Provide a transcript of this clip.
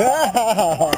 Oh!